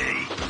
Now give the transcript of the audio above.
day.